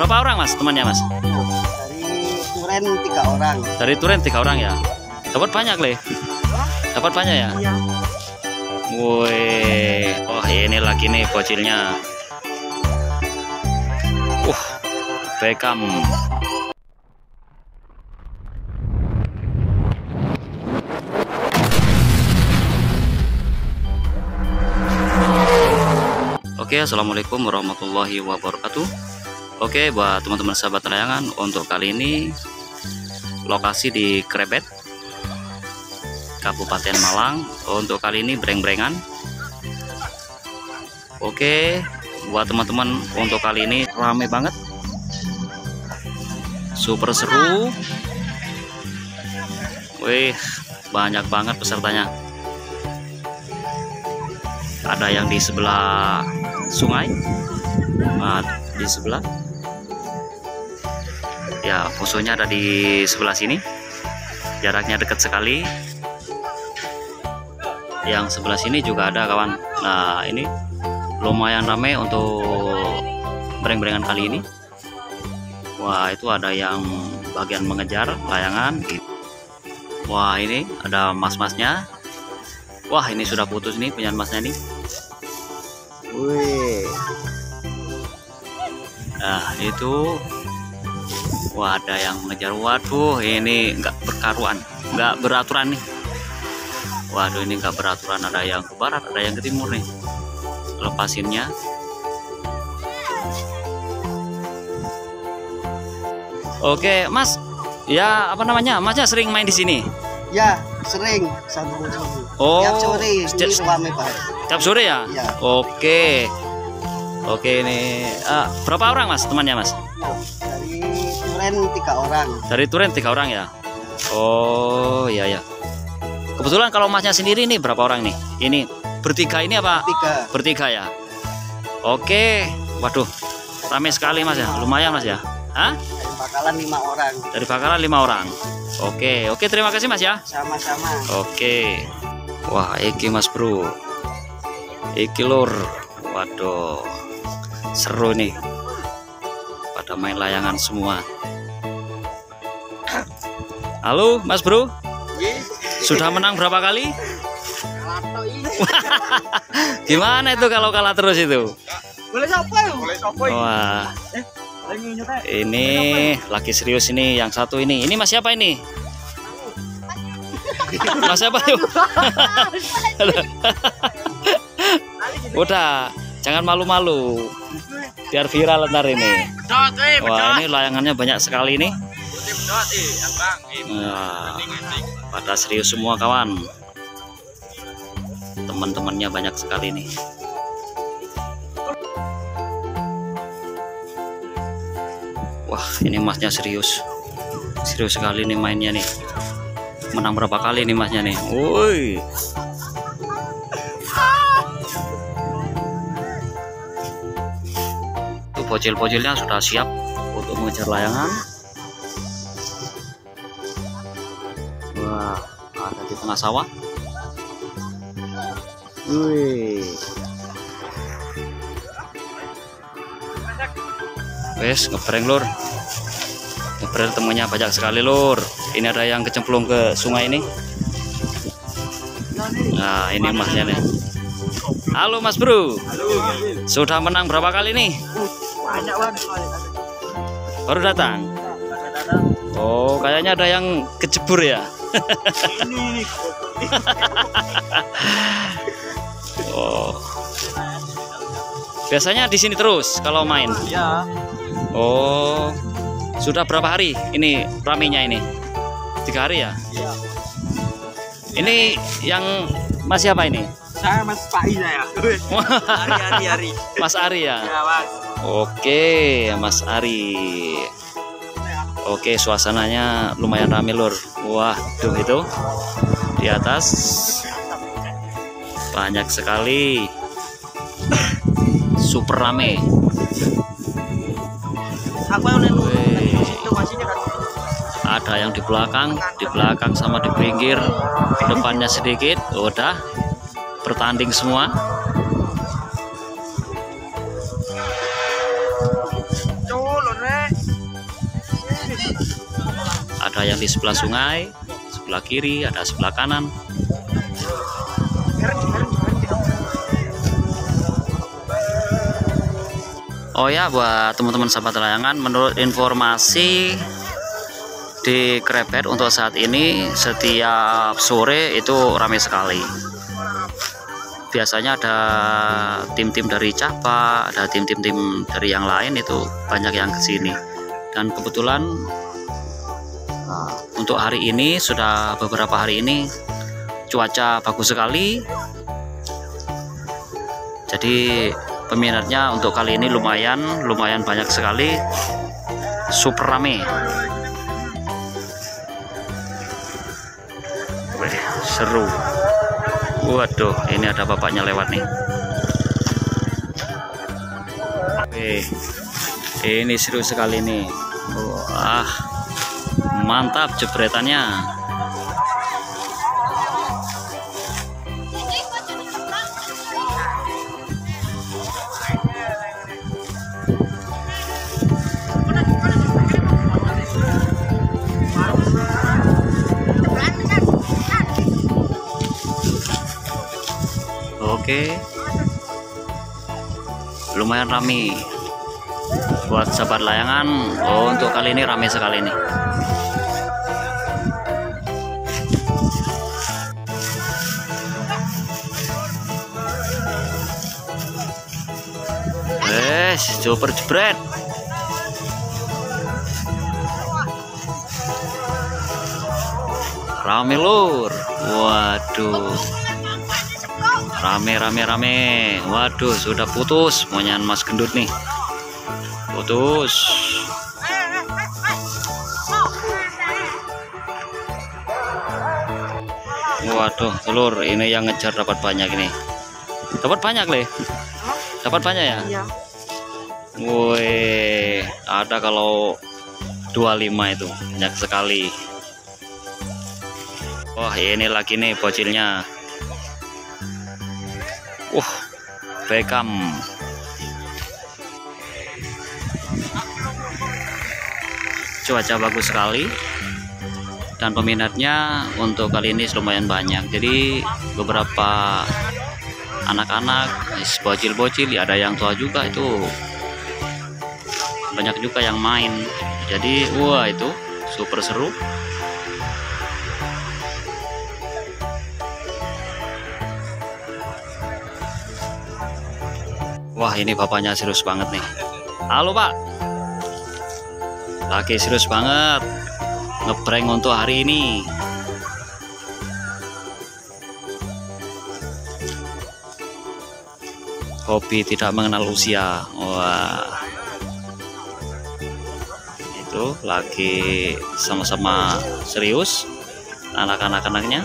berapa orang mas temannya mas? Dari Turen tiga orang. Dari Turen tiga orang ya. Dapat banyak le. Dapat banyak ya. Iya. Woi, wah ini lagi nih bocilnya. Wah, Beckham. Oke, assalamualaikum warahmatullahi wabarakatuh. Oke, buat teman-teman sahabat layangan, untuk kali ini lokasi di Krebet, Kabupaten Malang. Untuk kali ini breng-brengan. Oke, buat teman-teman untuk kali ini rame banget. Super seru. Wih, banyak banget pesertanya. Ada yang di sebelah sungai, nah, di sebelah. Ya, musuhnya ada di sebelah sini. Jaraknya dekat sekali. Yang sebelah sini juga ada kawan. Nah ini lumayan ramai untuk breng-brengan kali ini. Wah itu ada yang bagian mengejar layangan. Wah ini ada mas-masnya. Wah ini sudah putus nih punya masnya nih. Wih. Nah itu wah ada yang mengejar waduh ini enggak berkaruan enggak beraturan nih. Waduh ini nggak beraturan. Ada yang ke barat ada yang ke timur nih. Lepasinnya. Oke Mas. Ya apa namanya? Masnya sering main di sini? Ya, sering. Satu. Oh, Tiap sore ini rame banget. tiap sore ya? Iya. Oke. Oke ini ah, berapa orang Mas temannya Mas? Dari Turen tiga orang. dari Turen tiga orang ya? Oh iya ya kebetulan kalau Masnya sendiri nih berapa orang nih? Ini bertiga ini apa? Tiga. bertiga ya? Oke. Waduh ramai sekali mas ya? Lumayan mas ya? Hah? Dari bakalan lima orang. dari bakalan lima orang. Oke oke. Terima kasih mas ya. Sama-sama. oke. Wah iki mas bro. Iki lur. Waduh. Seru nih main layangan semua halo mas bro sudah menang berapa kali gimana itu kalau kalah terus itu Boleh siapa yuk? Boleh siapa Wah, ini lagi serius ini yang satu ini. Ini Mas siapa ini? Mas siapa yuk? Udah, jangan malu-malu. Biar viral ntar ini. Wah, ini layangannya banyak sekali nih. Wah, pada serius semua kawan. Teman-temannya banyak sekali nih. Wah, ini masnya serius. Serius sekali nih mainnya nih. Menang berapa kali nih masnya nih? Woi. Bocil-bocilnya sudah siap untuk mengejar layangan. Wah, ada di tengah sawah. Wih. Wes ngebreng lur. Ngebreng temunya banyak sekali lur. Ini ada yang kecemplung ke sungai ini. Nah ini masnya nih. Halo Mas Bro. Sudah menang berapa kali nih? Banyak banget. Baru datang. Oh kayaknya ada yang kecebur ya. Ini Oh. Biasanya di sini terus kalau main. Ya. Oh. Sudah berapa hari ini ramenya ini? Tiga hari ya? Iya. Ini yang Mas siapa ini? Saya Mas Pak saya. Hari hari hari. Mas Ari ya? Ya Mas. Oke, Mas Ari. Oke, suasananya lumayan rame lur. Wah, tuh itu di atas banyak sekali. Super rame. Yang kan? Ada yang di belakang, di belakang sama di pinggir, depannya sedikit, udah bertanding semua. Ada yang di sebelah sungai sebelah kiri ada sebelah kanan Oh ya buat teman-teman sahabat layangan menurut informasi di Krepet untuk saat ini setiap sore itu ramai sekali biasanya ada tim-tim dari Capa ada tim-tim tim dari yang lain itu banyak yang ke sini dan kebetulan nah, untuk hari ini sudah beberapa hari ini cuaca bagus sekali. Jadi peminatnya untuk kali ini lumayan lumayan banyak sekali. Super rame. Seru waduh ini ada bapaknya lewat nih. Wih, ini seru sekali nih. Wah mantap jebretannya Oke. Lumayan rame. Buat sahabat layangan, oh untuk kali ini rame sekali nih. Wes, super jebret. Rame lur. Waduh rame rame rame. Waduh sudah putus. Maunya mas gendut nih. Putus. Waduh telur. Ini yang ngejar dapat banyak ini. Dapat banyak leh dapat banyak ya? Iya. Woi, ada kalau 25 itu. Banyak sekali. Wah, ini lagi nih bocilnya. Wah, Beckham. Cuaca bagus sekali. Dan peminatnya untuk kali ini lumayan banyak. Jadi beberapa anak-anak, bocil-bocil, ada yang tua juga itu banyak juga yang main. Jadi wah itu super seru. Wah ini bapaknya serius banget nih. Halo pak. Lagi serius banget. Ngeprank untuk hari ini. Hobi tidak mengenal usia. Wah. Itu lagi sama-sama serius anak-anak-anaknya.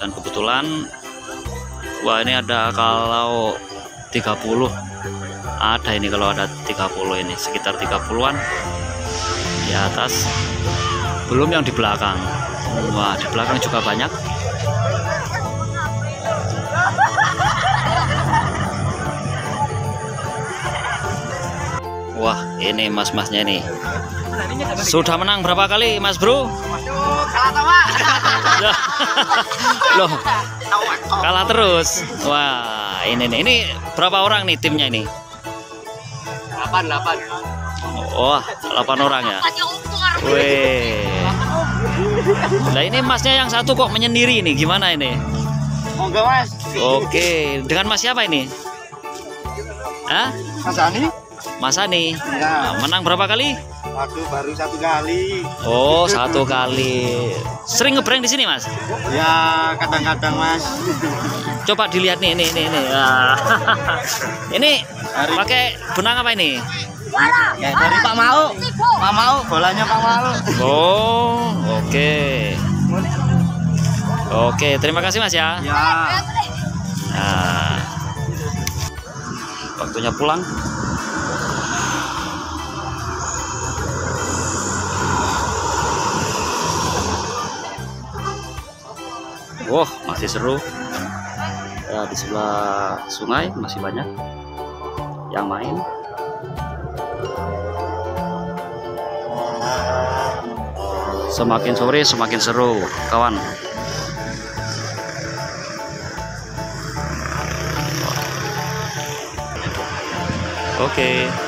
Dan kebetulan wah ini ada kalau 30 ada ini kalau ada 30 ini sekitar 30-an di atas. Belum yang di belakang. Wah di belakang juga banyak. Wah ini mas-masnya ini sudah menang berapa kali mas bro? Loh kalah terus wah ini nih ini berapa orang nih timnya ini Delapan, delapan. wah 8 orang ya Weh. Nah ini masnya yang satu kok menyendiri ini gimana ini? Monggo mas. Oke, dengan mas siapa ini? Hah? Mas Ani? Mas Ani. Ya. Nah, menang berapa kali? Waduh baru satu kali. Oh, satu kali. Sering ngebrank di sini, Mas? Ya kadang-kadang mas. Coba dilihat nih, ini, ini, ini. Ah. ini pakai benang apa ini? Ya dari Pak Mau. Pak Mau bolanya Pak Mau. Oh, oke. Oke, terima kasih Mas ya. Ya. Nah, waktunya pulang. wow masih seru. Ya, di sebelah sungai masih banyak yang main. Semakin sore semakin seru kawan. Oke. okay.